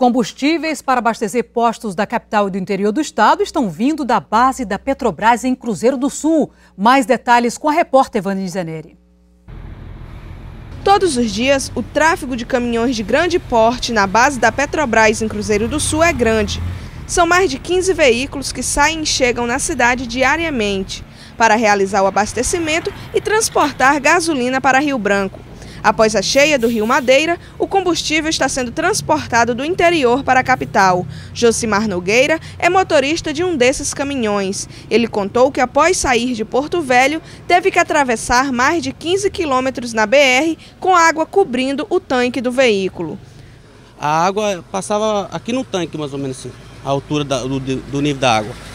combustíveis para abastecer postos da capital e do interior do estado estão vindo da base da Petrobras em Cruzeiro do Sul. Mais detalhes com a repórter Vani Zaneri. Todos os dias, o tráfego de caminhões de grande porte na base da Petrobras em Cruzeiro do Sul é grande. São mais de 15 veículos que saem e chegam na cidade diariamente para realizar o abastecimento e transportar gasolina para Rio Branco. Após a cheia do Rio Madeira, o combustível está sendo transportado do interior para a capital. Josimar Nogueira é motorista de um desses caminhões. Ele contou que após sair de Porto Velho, teve que atravessar mais de 15 quilômetros na BR com água cobrindo o tanque do veículo. A água passava aqui no tanque, mais ou menos assim, a altura da, do, do nível da água.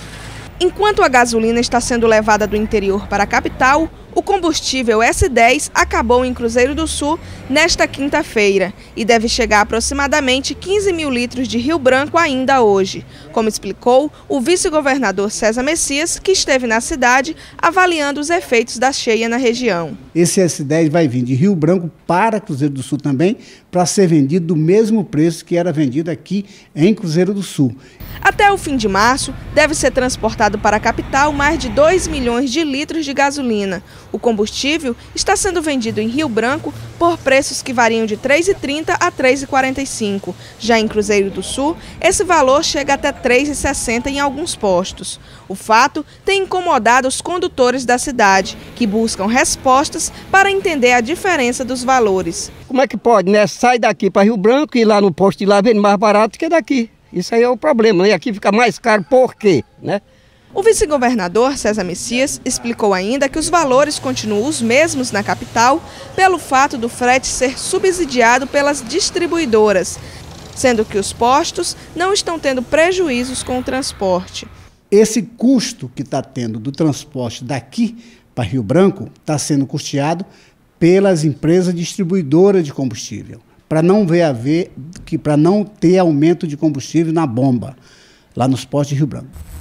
Enquanto a gasolina está sendo levada do interior para a capital, o combustível S10 acabou em Cruzeiro do Sul nesta quinta-feira e deve chegar a aproximadamente 15 mil litros de Rio Branco ainda hoje, como explicou o vice-governador César Messias, que esteve na cidade avaliando os efeitos da cheia na região. Esse S10 vai vir de Rio Branco para Cruzeiro do Sul também, para ser vendido do mesmo preço que era vendido aqui em Cruzeiro do Sul. Até o fim de março, deve ser transportado para a capital mais de 2 milhões de litros de gasolina. O combustível está sendo vendido em Rio Branco por preços que variam de R$ 3,30 a R$ 3,45. Já em Cruzeiro do Sul, esse valor chega até R$ 3,60 em alguns postos. O fato tem incomodado os condutores da cidade, que buscam respostas para entender a diferença dos valores. Como é que pode, né? Sai daqui para Rio Branco e lá no posto de lá vende mais barato que daqui. Isso aí é o problema, né? E aqui fica mais caro por quê, né? O vice-governador César Messias explicou ainda que os valores continuam os mesmos na capital pelo fato do frete ser subsidiado pelas distribuidoras, sendo que os postos não estão tendo prejuízos com o transporte. Esse custo que está tendo do transporte daqui para Rio Branco está sendo custeado pelas empresas distribuidoras de combustível, para não ver que para não ter aumento de combustível na bomba lá nos postos de Rio Branco.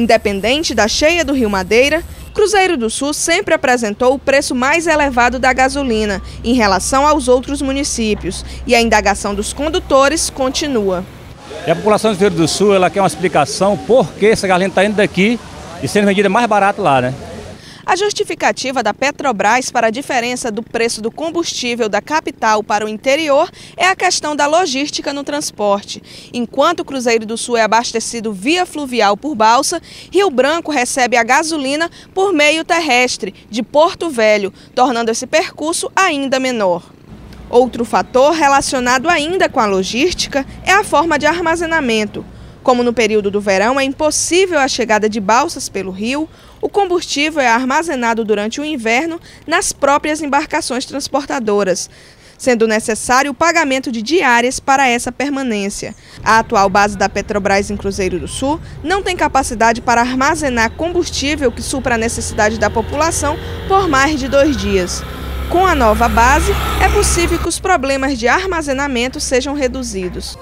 Independente da cheia do Rio Madeira, Cruzeiro do Sul sempre apresentou o preço mais elevado da gasolina em relação aos outros municípios e a indagação dos condutores continua. E a população do Cruzeiro do Sul ela quer uma explicação por que essa gasolina está indo daqui e sendo vendida mais barato lá, né? A justificativa da Petrobras para a diferença do preço do combustível da capital para o interior é a questão da logística no transporte. Enquanto o Cruzeiro do Sul é abastecido via fluvial por balsa, Rio Branco recebe a gasolina por meio terrestre, de Porto Velho, tornando esse percurso ainda menor. Outro fator relacionado ainda com a logística é a forma de armazenamento. Como no período do verão é impossível a chegada de balsas pelo rio, o combustível é armazenado durante o inverno nas próprias embarcações transportadoras, sendo necessário o pagamento de diárias para essa permanência. A atual base da Petrobras em Cruzeiro do Sul não tem capacidade para armazenar combustível que supra a necessidade da população por mais de dois dias. Com a nova base, é possível que os problemas de armazenamento sejam reduzidos.